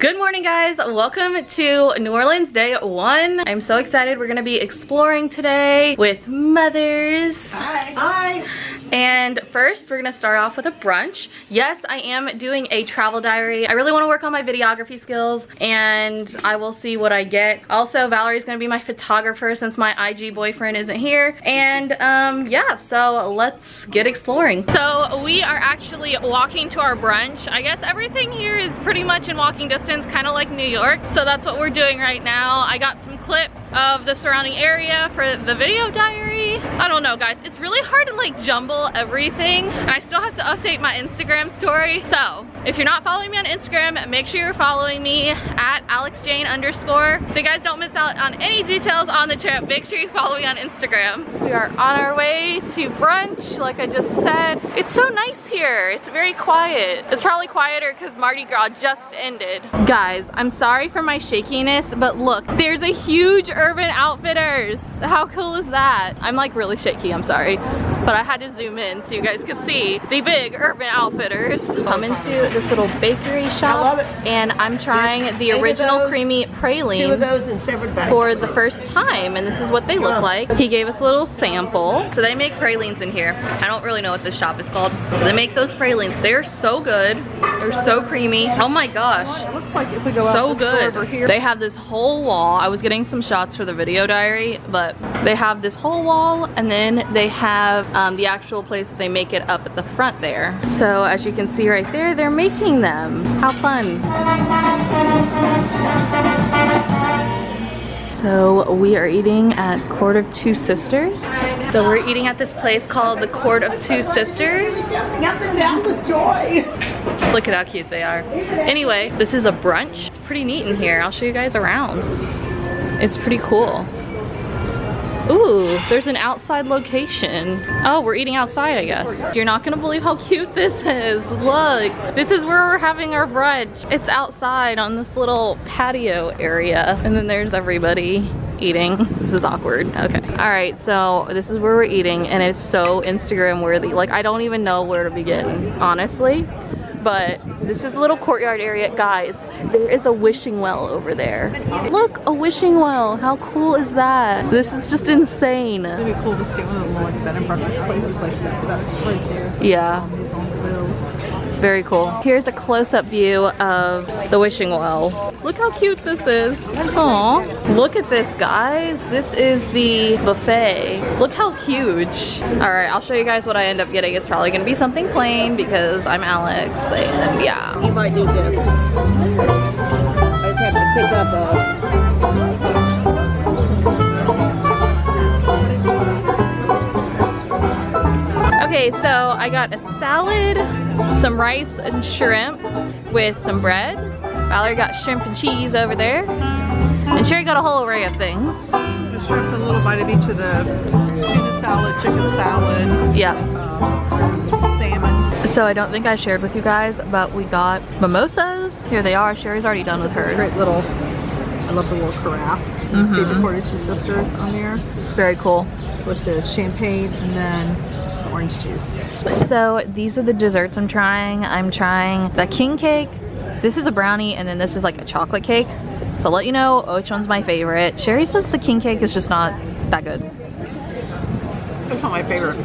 Good morning guys, welcome to New Orleans day one. I'm so excited. We're gonna be exploring today with mothers. Hi. Hi. And first, we're gonna start off with a brunch. Yes, I am doing a travel diary. I really wanna work on my videography skills and I will see what I get. Also, Valerie's gonna be my photographer since my IG boyfriend isn't here. And um, yeah, so let's get exploring. So we are actually walking to our brunch. I guess everything here is pretty much in walking distance, kind of like New York. So that's what we're doing right now. I got some clips of the surrounding area for the video diary. I don't know guys, it's really hard to like jumble everything. I still have to update my Instagram story. So if you're not following me on Instagram, make sure you're following me at AlexJayne underscore. So you guys don't miss out on any details on the trip, make sure you follow me on Instagram. We are on our way to brunch, like I just said. It's so nice here. It's very quiet. It's probably quieter because Mardi Gras just ended. Guys, I'm sorry for my shakiness, but look, there's a huge Urban Outfitters. How cool is that? I'm like really shaky, I'm sorry. But I had to zoom in so you guys could see the big Urban Outfitters. Come into this little bakery shop and I'm trying the original creamy pralines for the first time and this is what they look like. He gave us a little sample. So they make pralines in here. I don't really know what this shop is called. They make those pralines. They're so good. They're so creamy. Oh my gosh. It looks like if we go so good. They have this whole wall. I was getting some shots for the video diary, but they have this whole wall and then they have um, the actual place that they make it up at the front there. So as you can see right there, they're making them. How fun. So we are eating at Court of Two Sisters. So we're eating at this place called the Court of Two Sisters. And down with joy. Look at how cute they are. Anyway, this is a brunch. It's pretty neat in here. I'll show you guys around. It's pretty cool. Ooh, there's an outside location. Oh, we're eating outside, I guess. You're not gonna believe how cute this is. Look, this is where we're having our brunch. It's outside on this little patio area. And then there's everybody eating. This is awkward. Okay. All right, so this is where we're eating and it's so Instagram worthy. Like, I don't even know where to begin, honestly but this is a little courtyard area. Guys, there is a wishing well over there. Look, a wishing well. How cool is that? This is just insane. It'd be cool to see one of the like bed and breakfast places like that right there. So yeah. Very cool. Here's a close-up view of the wishing well. Look how cute this is. Aw. Look at this, guys. This is the buffet. Look how huge. All right, I'll show you guys what I end up getting. It's probably gonna be something plain because I'm Alex and yeah. You might need this. I just have to pick up a Okay, so I got a salad, some rice and shrimp with some bread. Valerie got shrimp and cheese over there. And Sherry got a whole array of things. The shrimp, a little bite of each of the tuna salad, chicken salad. Yeah. Um, salmon. So I don't think I shared with you guys, but we got mimosas. Here they are. Sherry's already done with hers. Great little, I love the little carafe. You mm -hmm. see the of Two Sisters on there. Very cool. With the champagne and then orange juice. So these are the desserts I'm trying. I'm trying the king cake. This is a brownie and then this is like a chocolate cake. So I'll let you know which one's my favorite. Sherry says the king cake is just not that good. It's not my favorite.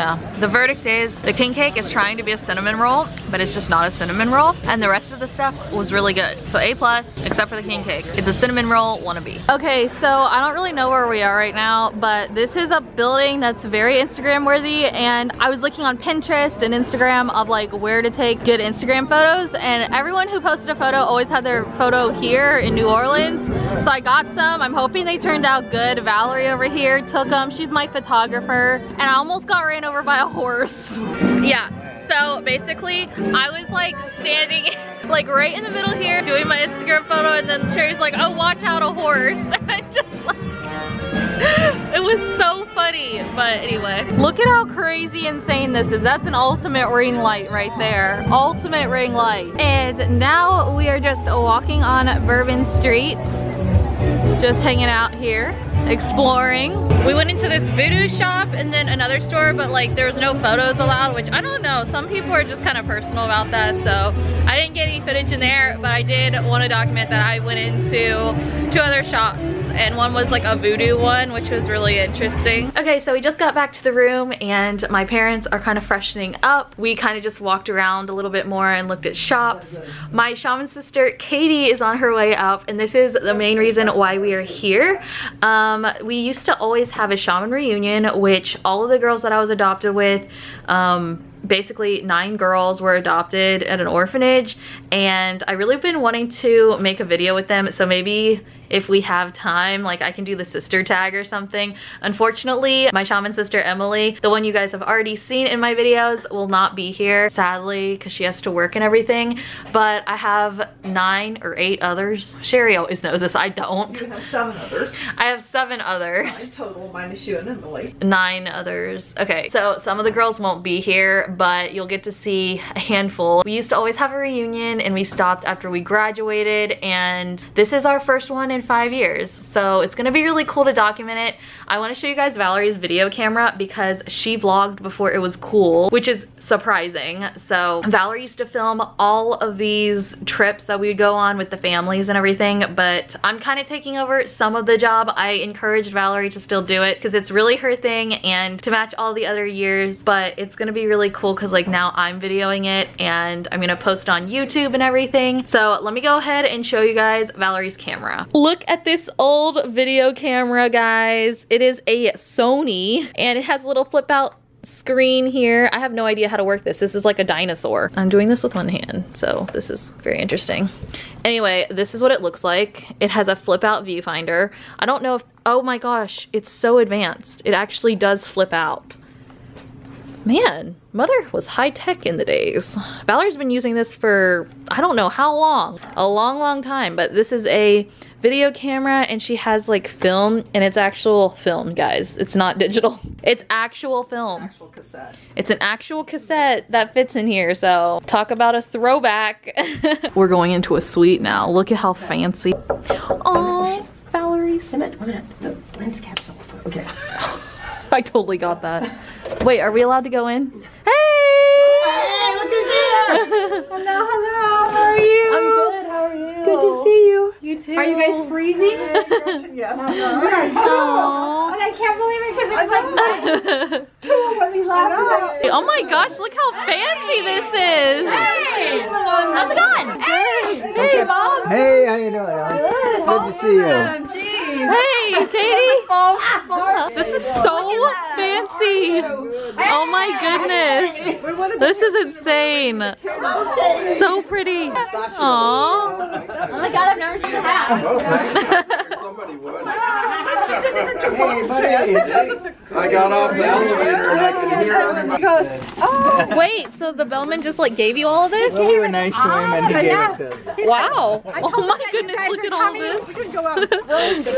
Yeah. The verdict is the king cake is trying to be a cinnamon roll, but it's just not a cinnamon roll. And the rest of the stuff was really good. So A plus, except for the king cake. It's a cinnamon roll wannabe. Okay, so I don't really know where we are right now, but this is a building that's very Instagram worthy. And I was looking on Pinterest and Instagram of like where to take good Instagram photos. And everyone who posted a photo always had their photo here in New Orleans. So I got some. I'm hoping they turned out good. Valerie over here took them. She's my photographer. And I almost got ran over by a horse. Yeah, so basically I was like standing like right in the middle here doing my Instagram photo and then Sherry's like, oh watch out a horse. And just like, it was so funny. But anyway, look at how crazy insane this is. That's an ultimate ring light right there. Ultimate ring light. And now we are just walking on Bourbon Street. Just hanging out here exploring. We went into this voodoo shop and then another store, but like there was no photos allowed, which I don't know. Some people are just kind of personal about that, so I didn't get any footage in there, but I did want to document that I went into two other shops and one was like a voodoo one, which was really interesting. Okay, so we just got back to the room and my parents are kind of freshening up. We kind of just walked around a little bit more and looked at shops. My shaman sister, Katie, is on her way up and this is the main reason why we are here. Um, we used to always have a shaman reunion, which all of the girls that I was adopted with, um, basically nine girls were adopted at an orphanage and I really been wanting to make a video with them so maybe if we have time, like I can do the sister tag or something. Unfortunately, my shaman sister Emily, the one you guys have already seen in my videos, will not be here, sadly, because she has to work and everything. But I have nine or eight others. Sherry always knows this, I don't. You have seven others. I have seven other. Nine total, minus you and Emily. Nine others. Okay, so some of the girls won't be here, but you'll get to see a handful. We used to always have a reunion and we stopped after we graduated and this is our first one in in five years. So it's gonna be really cool to document it. I wanna show you guys Valerie's video camera because she vlogged before it was cool, which is surprising. So Valerie used to film all of these trips that we would go on with the families and everything, but I'm kind of taking over some of the job. I encouraged Valerie to still do it because it's really her thing and to match all the other years, but it's gonna be really cool because like now I'm videoing it and I'm gonna post on YouTube and everything. So let me go ahead and show you guys Valerie's camera. Look at this old video camera, guys. It is a Sony and it has a little flip out screen here. I have no idea how to work this. This is like a dinosaur. I'm doing this with one hand, so this is very interesting. Anyway, this is what it looks like. It has a flip out viewfinder. I don't know if, oh my gosh, it's so advanced. It actually does flip out. Man, mother was high tech in the days. Valerie's been using this for, I don't know how long, a long, long time, but this is a video camera and she has like film and it's actual film, guys. It's not digital. It's actual film. Actual cassette. It's an actual cassette that fits in here, so talk about a throwback. We're going into a suite now. Look at how fancy. Oh, Valerie's. Wait a minute, wait a minute. The lens cap's. Okay. I totally got that. Wait, are we allowed to go in? Hey! Hey, look who's here! hello, hello. How are you? I'm good. How are you? Good to see you. You too. Are you guys freezing? Gretchen, yes. we are. Aww. And I can't believe it because it was like two when we left. oh my gosh, look how fancy this is. Hey! How's it going? Hey, hey, Bob. Hey, how you doing? Alex? Good to see you. Hey, Katie. This is so fancy. Oh my goodness. This is insane. So pretty. Aww. Oh my god, I've never seen a hat. Somebody would. Hey, buddy. I got off the elevator and I could hear everybody. Wait, so the bellman just like gave you all of this? Well, we were nice to him and he gave it to us. Wow. Oh my goodness, look at all this.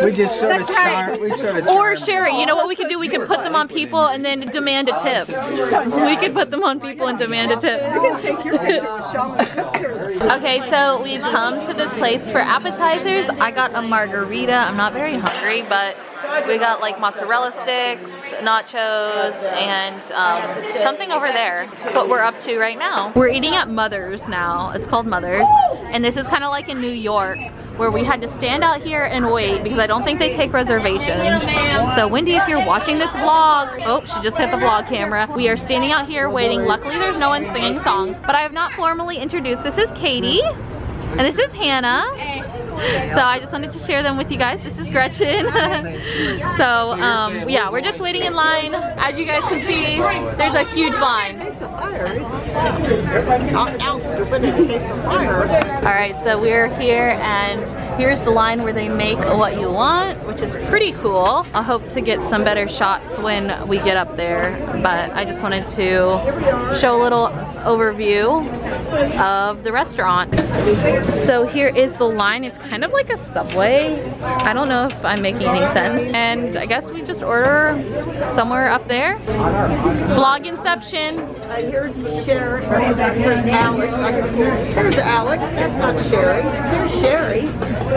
We just sort of charmed, we sort of Or Sherry, you know what we could do? We could put them on people and then demand a tip. We could put them on people and demand a tip. Take your picture of Shaman sisters. Okay, so we've come to this place for appetizers. I got a margarita. I'm not very hungry, but we got like mozzarella sticks, nachos, and um, something over there. That's what we're up to right now. We're eating at Mother's now. It's called Mother's. And this is kind of like in New York where we had to stand out here and wait because I don't think they take reservations. So Wendy, if you're watching this vlog, oh, she just hit the vlog camera. We are standing out here waiting. Luckily there's no one singing songs, but I have not formally introduced. This is Katie. And this is Hannah. So I just wanted to share them with you guys. This is Gretchen. so um, yeah, we're just waiting in line. As you guys can see, there's a huge line. All right, so we're here and here's the line where they make what you want, which is pretty cool. I hope to get some better shots when we get up there, but I just wanted to show a little overview of the restaurant. So here is the line. It's kind of like a subway. I don't know if I'm making any sense. And I guess we just order somewhere up there. Vlog Inception. Uh, here's Sherry. Here's Alex. Here's Alex. That's not Sherry. Here's Sherry.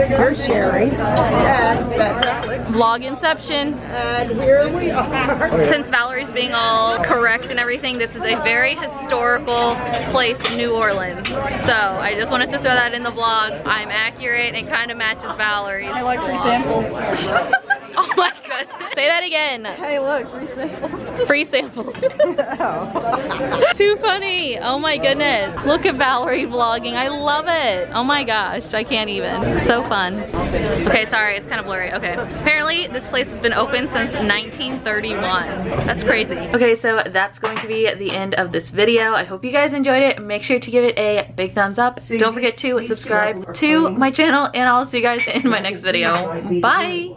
Here's Sherry. And that's Alex. Vlog inception. And here we are. Since Valerie's being all correct and everything, this is a very historical place in New Orleans. So I just wanted to throw that in the vlog. I'm accurate and kind of matches Valerie's. I like free samples. oh my goodness. Say that again. Hey, look, free samples. Free samples. Too funny. Oh my goodness. Look at Valerie vlogging. I love it. Oh my gosh. I can't even. So fun. Okay, sorry. It's kind of blurry. Okay. Apparently, this place has been open since 1931. That's crazy. Okay, so that's going to be the end of this video. I hope you guys enjoyed it. Make sure to give it a big thumbs up. Don't forget to subscribe to my channel and I'll see you guys in my next video. Bye.